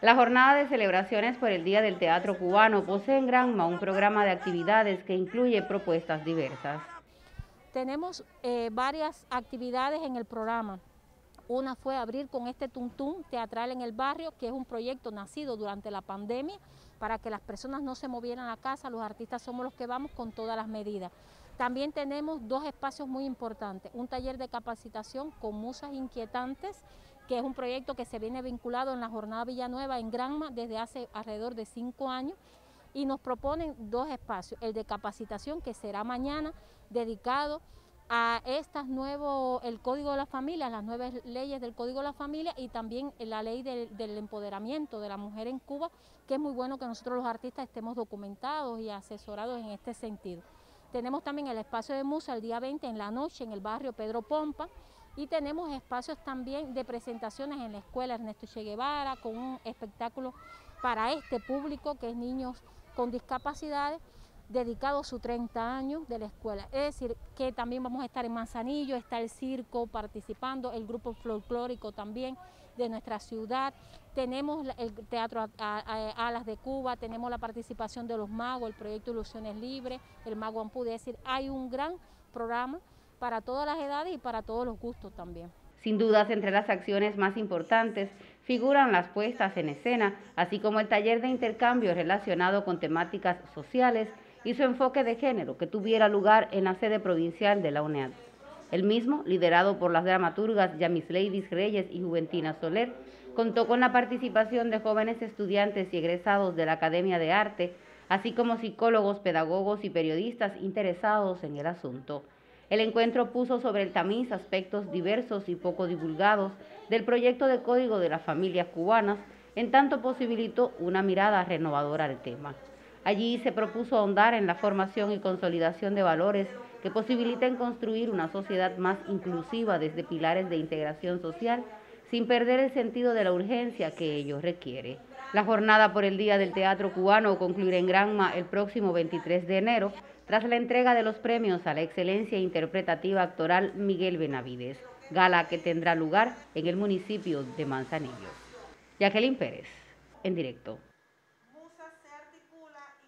La jornada de celebraciones por el Día del Teatro Cubano posee en Granma un programa de actividades que incluye propuestas diversas. Tenemos eh, varias actividades en el programa. Una fue abrir con este tuntún teatral en el barrio, que es un proyecto nacido durante la pandemia para que las personas no se movieran a casa, los artistas somos los que vamos con todas las medidas. También tenemos dos espacios muy importantes, un taller de capacitación con musas inquietantes, que es un proyecto que se viene vinculado en la Jornada Villanueva en Granma desde hace alrededor de cinco años y nos proponen dos espacios, el de capacitación que será mañana dedicado a estas nuevos, el Código de la Familia, las nuevas leyes del Código de la Familia y también la ley del, del, empoderamiento de la mujer en Cuba, que es muy bueno que nosotros los artistas estemos documentados y asesorados en este sentido. Tenemos también el espacio de Musa el día 20 en la noche en el barrio Pedro Pompa y tenemos espacios también de presentaciones en la escuela Ernesto Che Guevara con un espectáculo para este público que es niños con discapacidades dedicado sus 30 años de la escuela. Es decir, que también vamos a estar en Manzanillo, está el circo participando, el grupo folclórico también de nuestra ciudad, tenemos el Teatro Alas de Cuba, tenemos la participación de los magos, el proyecto Ilusiones Libres, el Mago Ampú, es decir, hay un gran programa para todas las edades y para todos los gustos también. Sin dudas, entre las acciones más importantes figuran las puestas en escena, así como el taller de intercambio relacionado con temáticas sociales y su enfoque de género que tuviera lugar en la sede provincial de la UNED. El mismo, liderado por las dramaturgas Yamis Ladies Reyes y Juventina Soler, contó con la participación de jóvenes estudiantes y egresados de la Academia de Arte, así como psicólogos, pedagogos y periodistas interesados en el asunto. El encuentro puso sobre el tamiz aspectos diversos y poco divulgados del proyecto de código de las familias cubanas, en tanto posibilitó una mirada renovadora al tema. Allí se propuso ahondar en la formación y consolidación de valores que posibiliten construir una sociedad más inclusiva desde pilares de integración social sin perder el sentido de la urgencia que ello requiere. La jornada por el Día del Teatro Cubano concluirá en Granma el próximo 23 de enero tras la entrega de los premios a la excelencia interpretativa actoral Miguel Benavides, gala que tendrá lugar en el municipio de Manzanillo. Jacqueline Pérez, en directo.